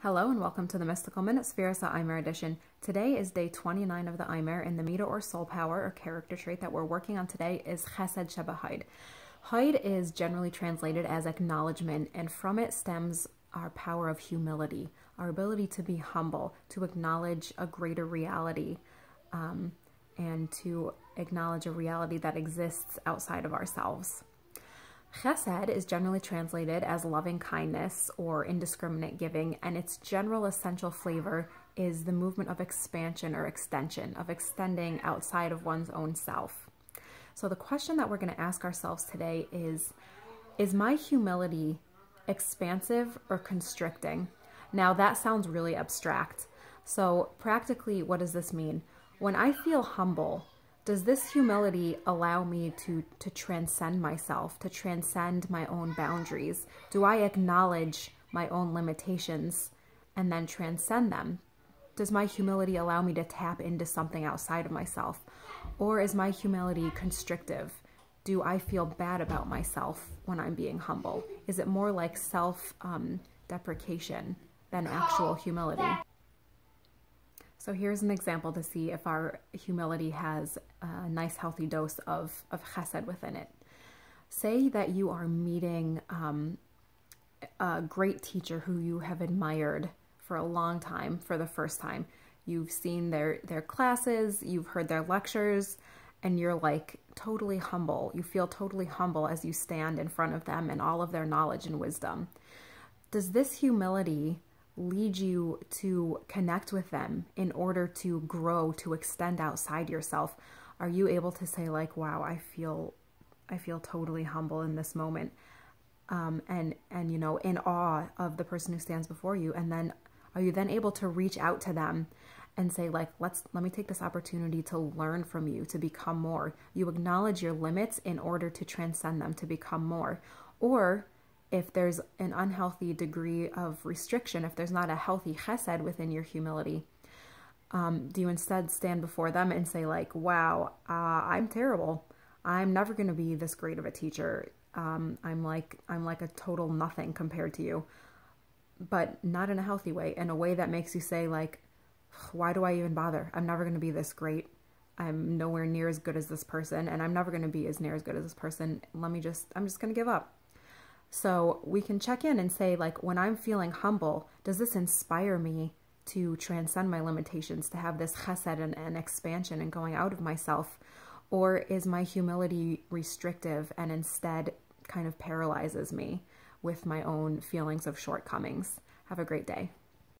Hello and welcome to the Mystical Minute Sefiras HaOmer edition. Today is day 29 of the Omer, and the middah or soul power or character trait that we're working on today is Chesed she'beHod. Hod is generally translated as acknowledgement, and from it stems our power of humility, our ability to be humble, to acknowledge a greater reality, um, and to acknowledge a reality that exists outside of ourselves. Chesed is generally translated as loving kindness or indiscriminate giving, and its general essential flavor is the movement of expansion or extension, of extending outside of one's own self. So, the question that we're going to ask ourselves today is Is my humility expansive or constricting? Now, that sounds really abstract. So, practically, what does this mean? When I feel humble, does this humility allow me to to transcend myself to transcend my own boundaries? Do i acknowledge my own limitations and then transcend them? Does my humility allow me to tap into something outside of myself? Or is my humility constrictive? Do i feel bad about myself when i'm being humble? Is it more like self um, deprecation than actual humility so here's an example to see if our humility has a nice healthy dose of, of chesed within it. Say that you are meeting um, a great teacher who you have admired for a long time for the first time. You've seen their, their classes, you've heard their lectures, and you're like totally humble. You feel totally humble as you stand in front of them and all of their knowledge and wisdom. Does this humility lead you to connect with them in order to grow to extend outside yourself. Are you able to say like wow i feel i feel totally humble in this moment um, and and you know in awe of the person who stands before you? And then are you then able to reach out to them and say like let's let me take this opportunity to learn from you to become more. You acknowledge your limits in order to transcend them to become more. Or if there's an unhealthy degree of restriction, if there's not a healthy chesed within your humility, um, do you instead stand before them and say like, wow, uh, I'm terrible. I'm never going to be this great of a teacher. Um, I'm like, I'm like a total nothing compared to you, but not in a healthy way, in a way that makes you say like, why do I even bother? I'm never going to be this great. I'm nowhere near as good as this person, and I'm never going to be as near as good as this person. Let me just, I'm just going to give up. So we can check in and say, like, when I'm feeling humble, does this inspire me to transcend my limitations, to have this chesed and, and expansion and going out of myself? Or is my humility restrictive and instead kind of paralyzes me with my own feelings of shortcomings? Have a great day.